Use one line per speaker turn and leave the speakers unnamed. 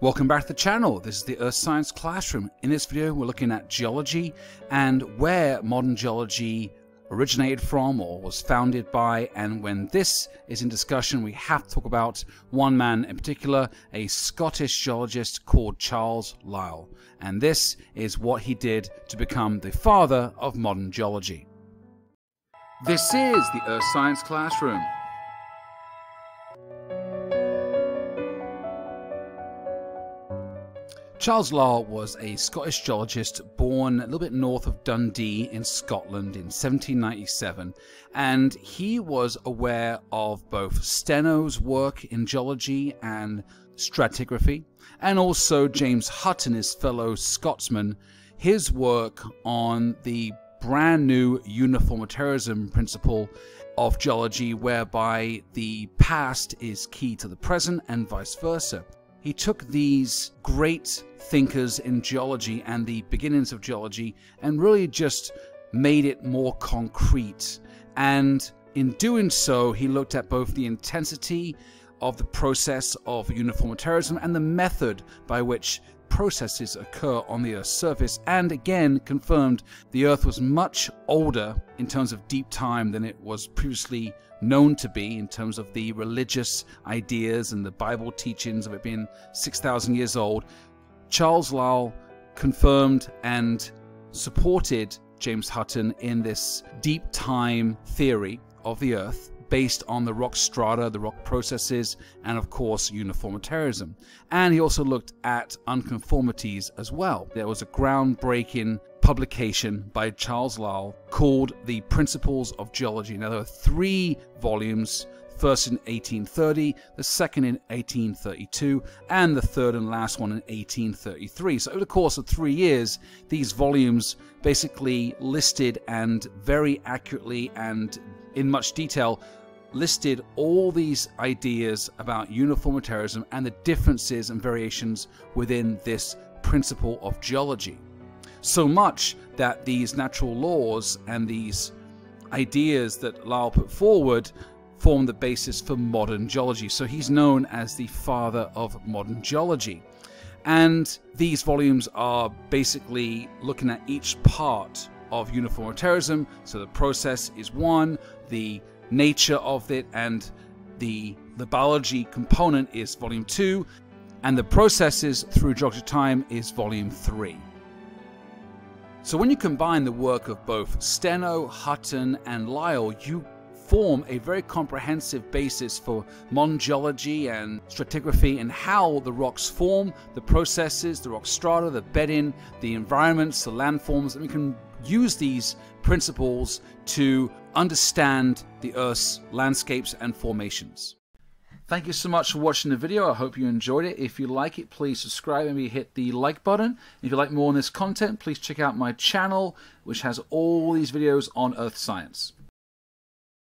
Welcome back to the channel. This is the Earth Science Classroom. In this video, we're looking at geology and where modern geology originated from or was founded by. And when this is in discussion, we have to talk about one man in particular, a Scottish geologist called Charles Lyell. And this is what he did to become the father of modern geology. This is the Earth Science Classroom. Charles Lyell was a Scottish geologist born a little bit north of Dundee in Scotland in 1797, and he was aware of both Steno's work in geology and stratigraphy, and also James Hutton, his fellow Scotsman, his work on the brand new uniformitarianism principle of geology, whereby the past is key to the present and vice versa. He took these great thinkers in geology and the beginnings of geology and really just made it more concrete. And in doing so, he looked at both the intensity of the process of uniformitarianism and the method by which processes occur on the Earth's surface, and again confirmed the Earth was much older in terms of deep time than it was previously known to be in terms of the religious ideas and the Bible teachings of it being 6,000 years old. Charles Lyell confirmed and supported James Hutton in this deep time theory of the Earth based on the rock strata, the rock processes, and of course uniformitarianism. And he also looked at unconformities as well. There was a groundbreaking publication by Charles Lyell called The Principles of Geology. Now there are three volumes first in 1830, the second in 1832, and the third and last one in 1833. So over the course of three years, these volumes basically listed and very accurately and in much detail listed all these ideas about uniformitarianism and the differences and variations within this principle of geology. So much that these natural laws and these ideas that Lyell put forward form the basis for modern geology. So he's known as the father of modern geology. And these volumes are basically looking at each part of uniformitarianism. So the process is one, the nature of it and the, the biology component is volume 2 and the processes through geologic time is volume 3. So when you combine the work of both Steno, Hutton and Lyell, you form a very comprehensive basis for modern geology and stratigraphy and how the rocks form, the processes, the rock strata, the bedding, the environments, the landforms, and we can use these principles to understand the Earth's landscapes and formations. Thank you so much for watching the video. I hope you enjoyed it. If you like it, please subscribe and hit the like button. If you like more on this content, please check out my channel, which has all these videos on Earth science.